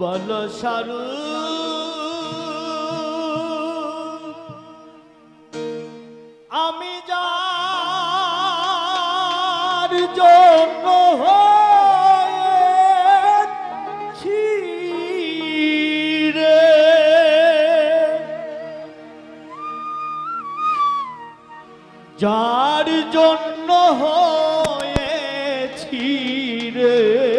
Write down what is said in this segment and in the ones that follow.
বল সারু। আমি যার জন্য যার জন্য হয়েছি রে।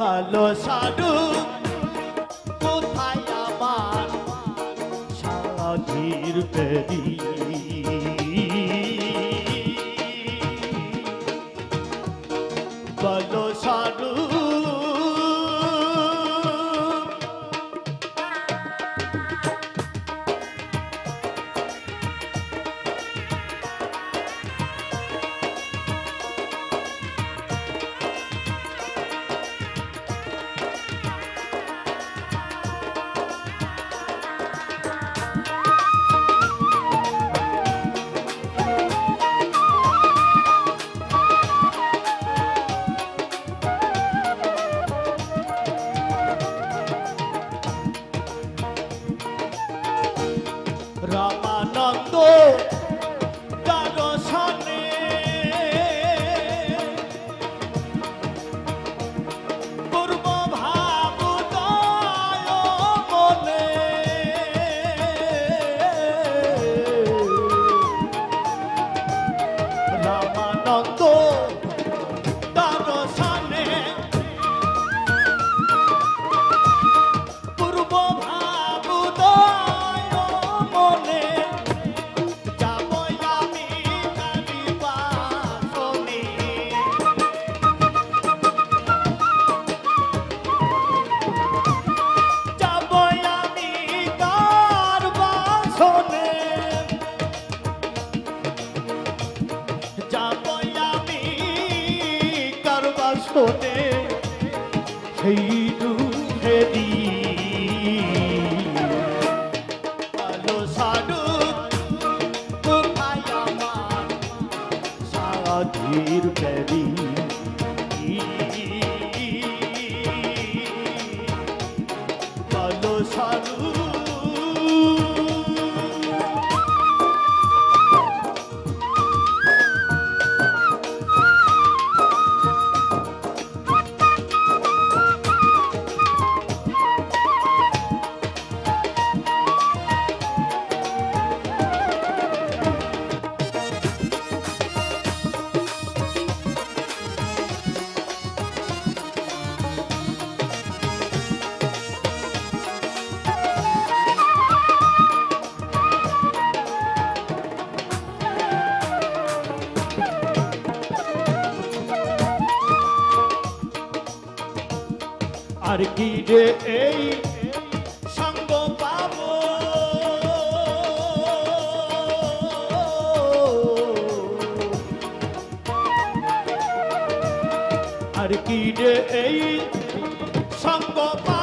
ভালো সাধু কোথায় আমার? সাধীর পেরি বাসনে সেই দুঃখে দি আলো সাধু কোথায় আমার? সাধীর বেরি আর কি রে এই সঙ্গ পাব? আর কি রে এই সঙ্গ পাবো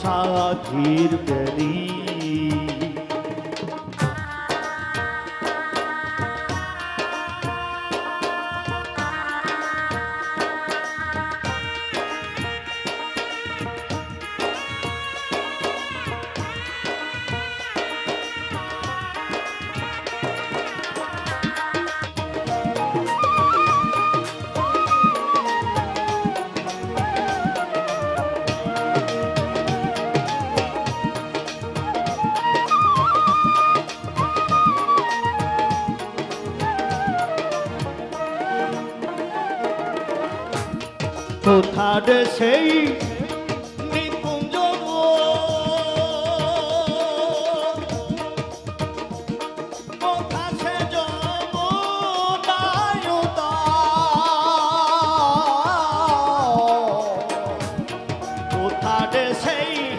साखीर करी। কোথারে সেই নিকুঞ্জ কোথা সে কোথারে সেই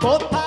কোথায়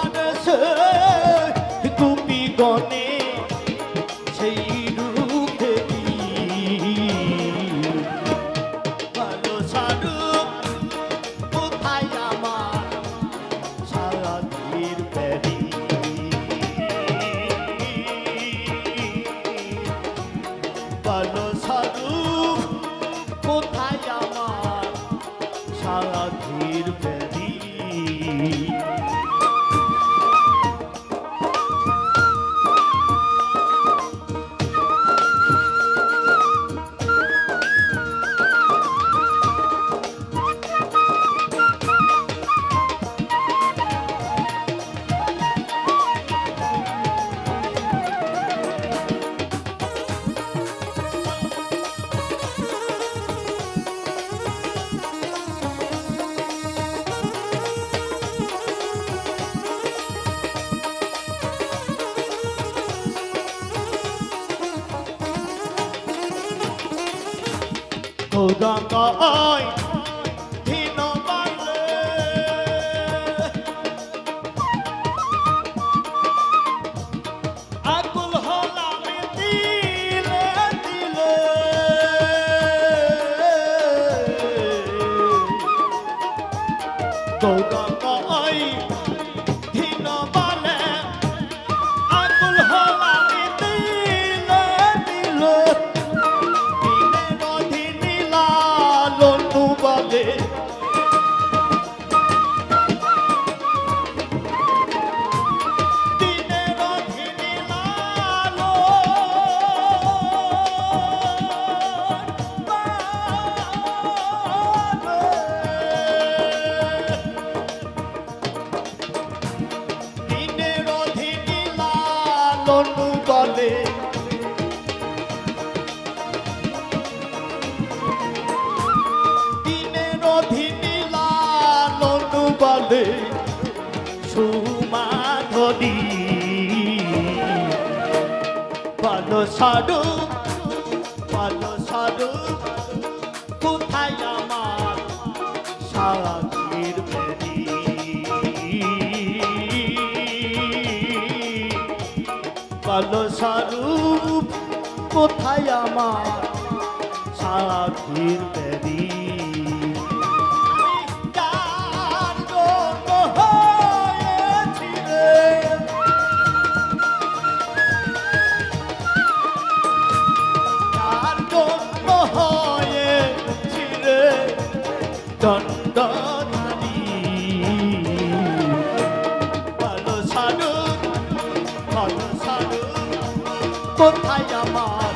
Odam da Oh. বলে। দিনের অধীনে লালনু বলে সুমাধরি ভালো সাড়ু ভালো ভালো কোথায় আমার সারাদির বেরি যার জন্য কোথায় আমার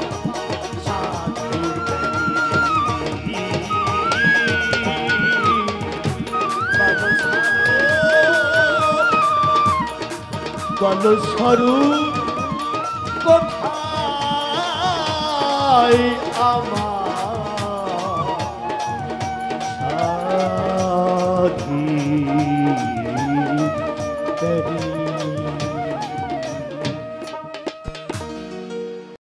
সাধু কোথায় আমার